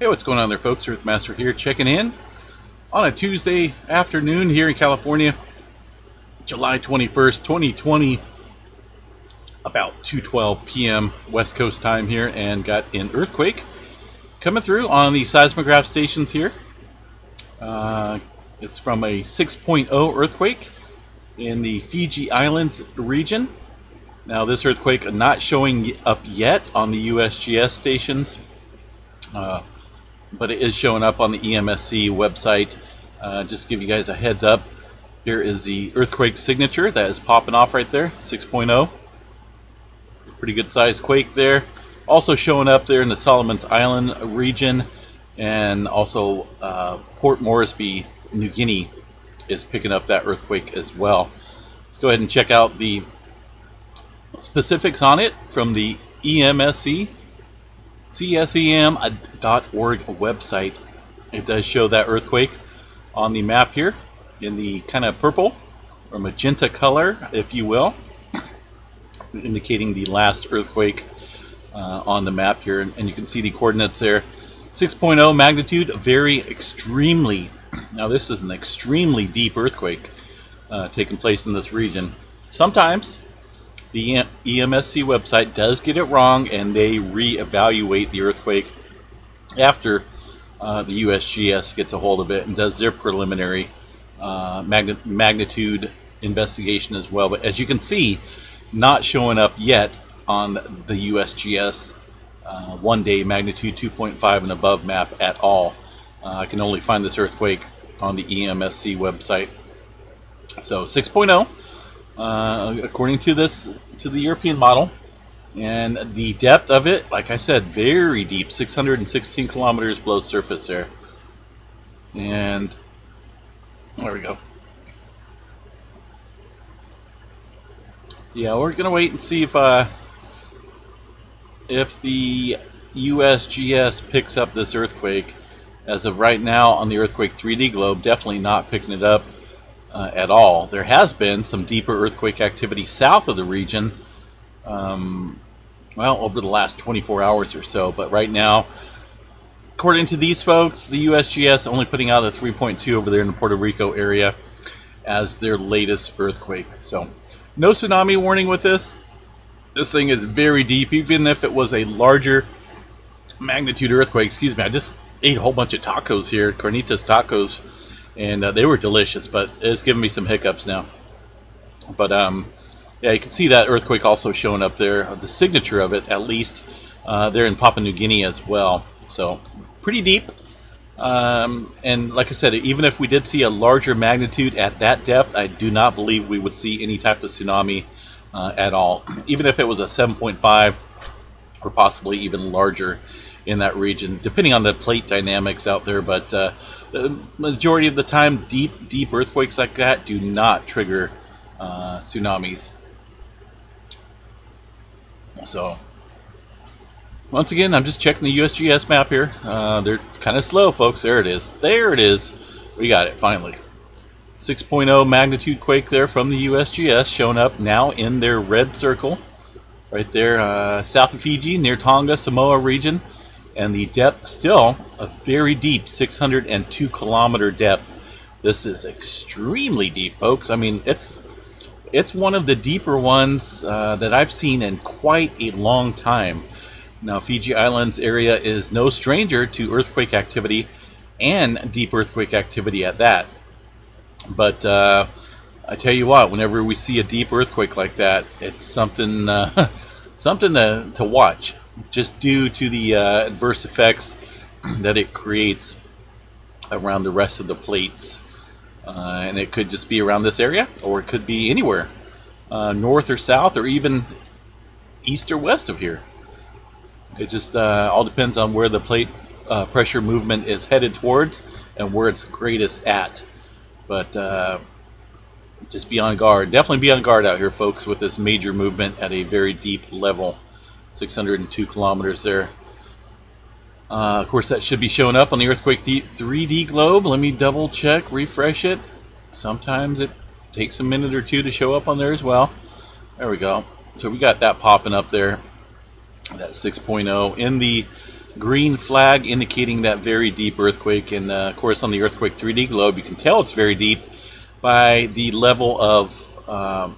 Hey, what's going on there, folks? Earthmaster here, checking in on a Tuesday afternoon here in California, July 21st, 2020, about 2:12 p.m. West Coast time here, and got an earthquake coming through on the seismograph stations here. Uh, it's from a 6.0 earthquake in the Fiji Islands region. Now, this earthquake not showing up yet on the USGS stations. Uh, but it is showing up on the EMSC website. Uh, just give you guys a heads up. Here is the earthquake signature that is popping off right there, 6.0. Pretty good sized quake there. Also showing up there in the Solomons Island region, and also uh, Port Moresby, New Guinea, is picking up that earthquake as well. Let's go ahead and check out the specifics on it from the EMSC csem.org website. It does show that earthquake on the map here in the kind of purple or magenta color, if you will, indicating the last earthquake uh, on the map here. And you can see the coordinates there. 6.0 magnitude, very extremely, now this is an extremely deep earthquake uh, taking place in this region. Sometimes the EMSC website does get it wrong and they reevaluate the earthquake after uh, the USGS gets a hold of it and does their preliminary uh, magnitude investigation as well. But as you can see, not showing up yet on the USGS uh, one day magnitude 2.5 and above map at all. Uh, I can only find this earthquake on the EMSC website. So 6.0 uh, according to this to the European model. And the depth of it, like I said, very deep, 616 kilometers below surface there. And there we go. Yeah, we're gonna wait and see if uh, if the USGS picks up this earthquake. As of right now, on the earthquake 3D globe, definitely not picking it up uh, at all. There has been some deeper earthquake activity south of the region, um, well, over the last 24 hours or so. But right now, according to these folks, the USGS only putting out a 3.2 over there in the Puerto Rico area as their latest earthquake. So, no tsunami warning with this. This thing is very deep, even if it was a larger magnitude earthquake. Excuse me, I just ate a whole bunch of tacos here, carnitas tacos and uh, they were delicious, but it's giving me some hiccups now. But um, yeah, you can see that earthquake also showing up there, the signature of it at least. Uh, there in Papua New Guinea as well. So pretty deep. Um, and like I said, even if we did see a larger magnitude at that depth, I do not believe we would see any type of tsunami uh, at all. Even if it was a 7.5 or possibly even larger in that region, depending on the plate dynamics out there. But uh, the majority of the time, deep, deep earthquakes like that do not trigger uh, tsunamis. So, once again, I'm just checking the USGS map here. Uh, they're kind of slow, folks. There it is. There it is. We got it, finally. 6.0 magnitude quake there from the USGS showing up now in their red circle. Right there, uh, south of Fiji, near Tonga, Samoa region and the depth still a very deep 602 kilometer depth. This is extremely deep folks. I mean it's it's one of the deeper ones uh, that i've seen in quite a long time. Now fiji islands area is no stranger to earthquake activity and deep earthquake activity at that. But uh, i tell you what whenever we see a deep earthquake like that it's something uh, something to, to watch just due to the uh, adverse effects that it creates around the rest of the plates. Uh, and it could just be around this area, or it could be anywhere, uh, north or south, or even east or west of here. It just uh, all depends on where the plate uh, pressure movement is headed towards and where it's greatest at. But uh, just be on guard. Definitely be on guard out here, folks, with this major movement at a very deep level. 602 kilometers there. Uh, of course, that should be showing up on the Earthquake 3D globe. Let me double check, refresh it. Sometimes it takes a minute or two to show up on there as well. There we go. So we got that popping up there, that 6.0 in the green flag indicating that very deep earthquake. And uh, of course, on the earthquake 3D globe, you can tell it's very deep by the level of, um,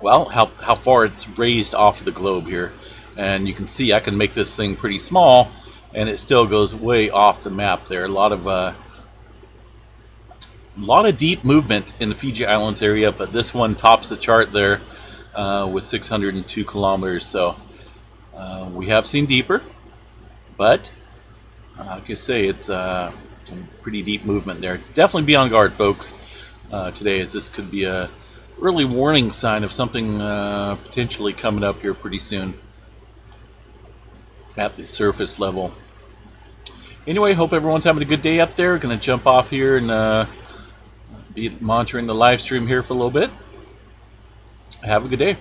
well, how, how far it's raised off of the globe here. And you can see I can make this thing pretty small and it still goes way off the map there. A lot of uh, a lot of deep movement in the Fiji Islands area, but this one tops the chart there uh, with 602 kilometers. So uh, we have seen deeper, but uh, like I say, it's uh, some pretty deep movement there. Definitely be on guard, folks, uh, today, as this could be a early warning sign of something uh, potentially coming up here pretty soon at the surface level. Anyway, hope everyone's having a good day up there. To jump off here and uh, be monitoring the live stream here for a little bit. Have a good day.